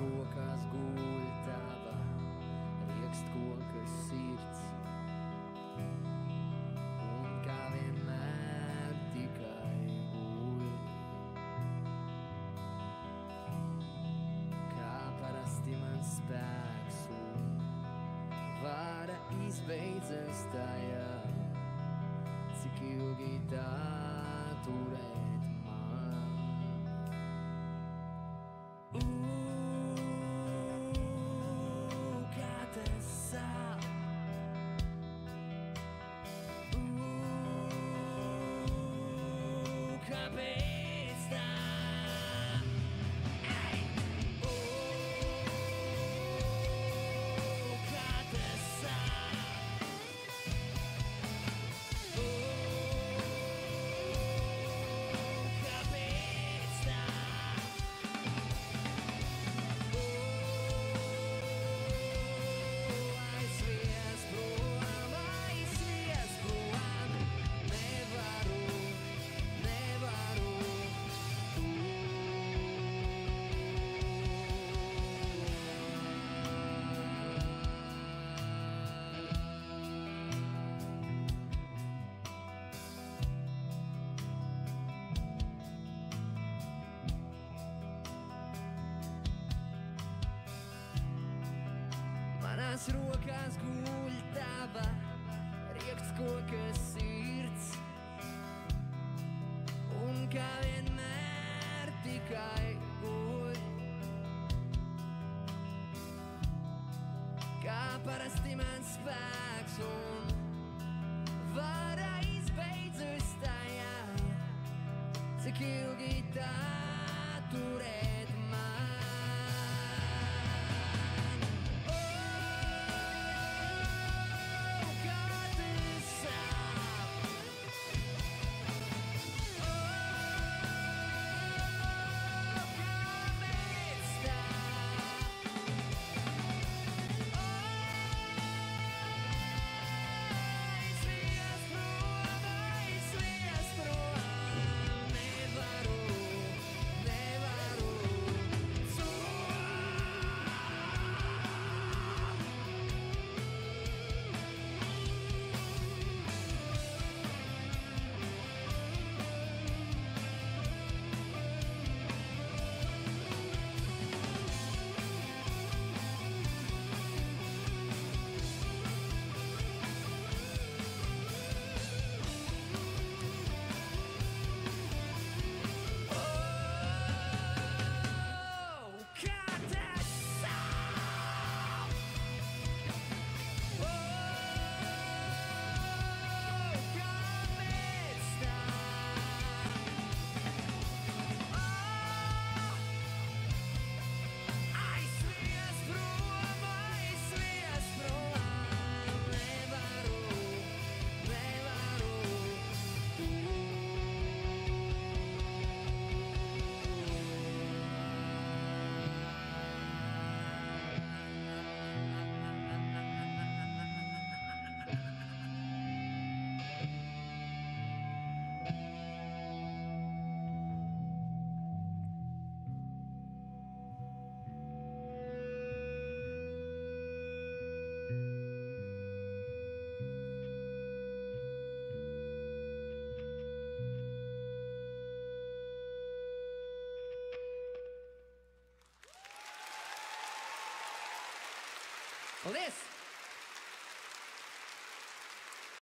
rokās guļ tava riekst koka sirds. Un kā vienmēr tikai guļ. Kā parasti mans spēks un vara izbeidzas tajā, cik ilgi tā turēt me. Manās rokās guļ tava riekts koka sirds. Un kā vienmēr tikai guļ. Kā parasti mans spēks un そうです。